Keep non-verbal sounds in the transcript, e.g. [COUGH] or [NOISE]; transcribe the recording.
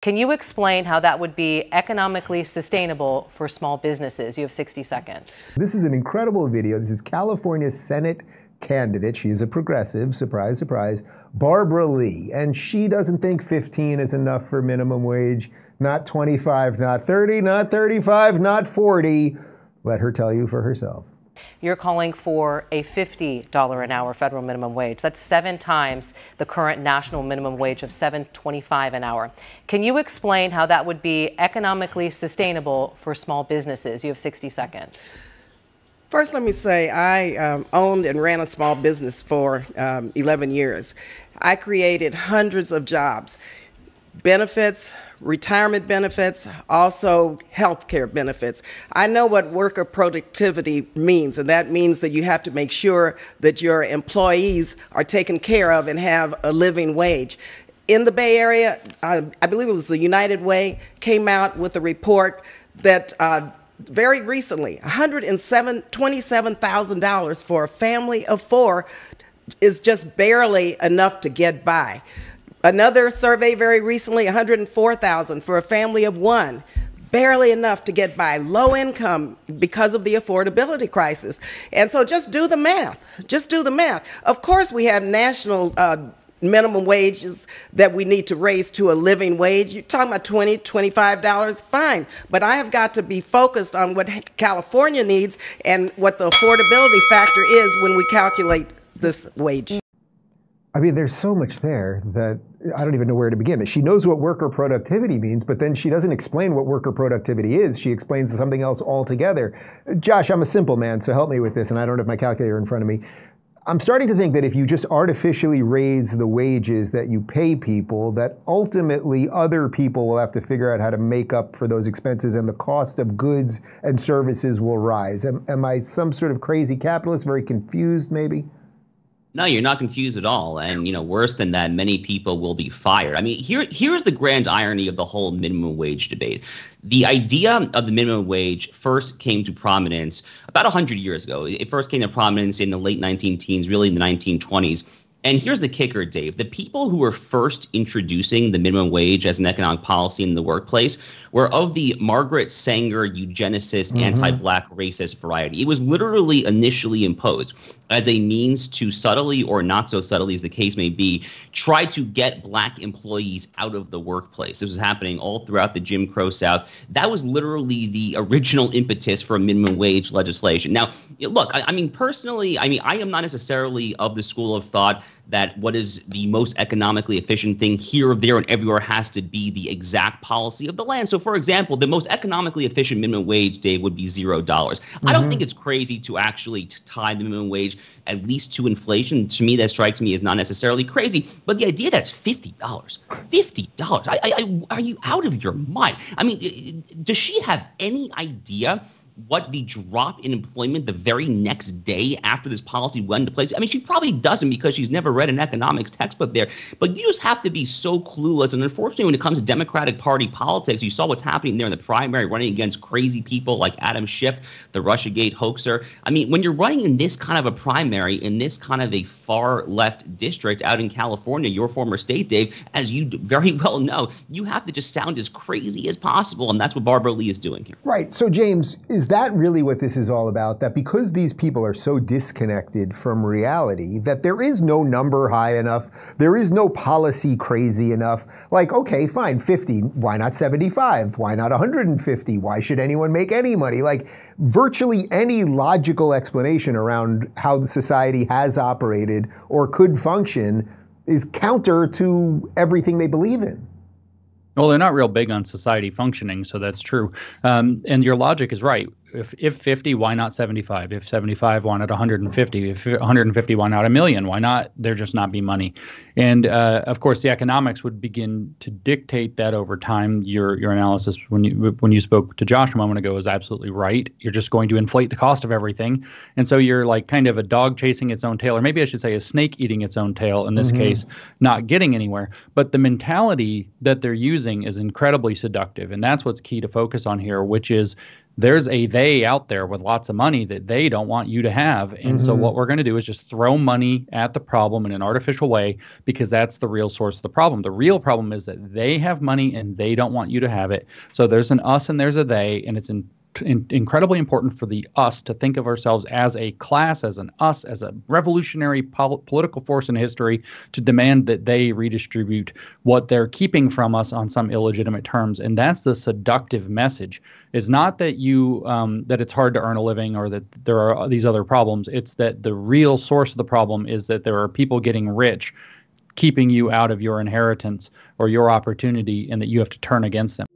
Can you explain how that would be economically sustainable for small businesses? You have 60 seconds. This is an incredible video. This is California Senate candidate. She is a progressive, surprise, surprise, Barbara Lee. And she doesn't think 15 is enough for minimum wage, not 25, not 30, not 35, not 40. Let her tell you for herself. You're calling for a $50 an hour federal minimum wage. That's seven times the current national minimum wage of $7.25 an hour. Can you explain how that would be economically sustainable for small businesses? You have 60 seconds. First, let me say I um, owned and ran a small business for um, 11 years. I created hundreds of jobs benefits, retirement benefits, also health care benefits. I know what worker productivity means, and that means that you have to make sure that your employees are taken care of and have a living wage. In the Bay Area, uh, I believe it was the United Way, came out with a report that uh, very recently, $127,000 for a family of four is just barely enough to get by. Another survey very recently, 104,000 for a family of one. Barely enough to get by, low income because of the affordability crisis. And so just do the math. Just do the math. Of course, we have national uh, minimum wages that we need to raise to a living wage. You're talking about 20 $25, fine. But I have got to be focused on what California needs and what the affordability factor is when we calculate this wage. I mean, there's so much there that I don't even know where to begin. She knows what worker productivity means, but then she doesn't explain what worker productivity is. She explains something else altogether. Josh, I'm a simple man, so help me with this, and I don't have my calculator in front of me. I'm starting to think that if you just artificially raise the wages that you pay people, that ultimately other people will have to figure out how to make up for those expenses and the cost of goods and services will rise. Am, am I some sort of crazy capitalist, very confused maybe? No, you're not confused at all. And you know, worse than that, many people will be fired. I mean, here here's the grand irony of the whole minimum wage debate. The idea of the minimum wage first came to prominence about 100 years ago. It first came to prominence in the late 19 teens, really in the 1920s and here's the kicker, Dave. The people who were first introducing the minimum wage as an economic policy in the workplace were of the Margaret Sanger eugenicist, mm-hmm. anti black racist variety. It was literally initially imposed as a means to subtly or not so subtly, as the case may be, try to get black employees out of the workplace. This was happening all throughout the Jim Crow South. That was literally the original impetus for minimum wage legislation. Now, look, I, I mean, personally, I mean, I am not necessarily of the school of thought that what is the most economically efficient thing here, there, and everywhere has to be the exact policy of the land. So, for example, the most economically efficient minimum wage, Dave, would be zero dollars. Mm-hmm. I don't mm-hmm. think it's crazy to actually tie the minimum wage at least to inflation. To me, that strikes me as not necessarily crazy. But the idea that's fifty dollars, fifty dollars, I, I, I, are you out of your mind? I mean, does she have any idea? What the drop in employment the very next day after this policy went into place. I mean, she probably doesn't because she's never read an economics textbook there. But you just have to be so clueless. And unfortunately, when it comes to Democratic Party politics, you saw what's happening there in the primary, running against crazy people like Adam Schiff, the Russiagate hoaxer. I mean, when you're running in this kind of a primary, in this kind of a far left district out in California, your former state, Dave, as you very [LAUGHS] well know, you have to just sound as crazy as possible. And that's what Barbara Lee is doing here. Right. So, James, is that really what this is all about? That because these people are so disconnected from reality, that there is no number high enough, there is no policy crazy enough. Like, okay, fine, 50, why not 75? Why not 150? Why should anyone make any money? Like, virtually any logical explanation around how the society has operated or could function is counter to everything they believe in. Well, they're not real big on society functioning, so that's true. Um, and your logic is right if if 50 why not 75 if 75 why not 150 if 150 why not a million? Why not there just not be money? And uh, of course the economics would begin to dictate that over time. Your your analysis when you when you spoke to Josh a moment ago is absolutely right. You're just going to inflate the cost of everything. And so you're like kind of a dog chasing its own tail or maybe I should say a snake eating its own tail in this mm-hmm. case not getting anywhere. But the mentality that they're using is incredibly seductive. And that's what's key to focus on here which is there's a they out there with lots of money that they don't want you to have. And so mm-hmm. what we're going to do is just throw money at the problem in an artificial way because that's the real source of the problem. The real problem is that they have money and they don't want you to have it. So there's an us and there's a they, and it's in in, incredibly important for the us to think of ourselves as a class, as an us, as a revolutionary pol- political force in history to demand that they redistribute what they're keeping from us on some illegitimate terms. And that's the seductive message. It's not that you um, that it's hard to earn a living or that there are these other problems. It's that the real source of the problem is that there are people getting rich keeping you out of your inheritance or your opportunity and that you have to turn against them.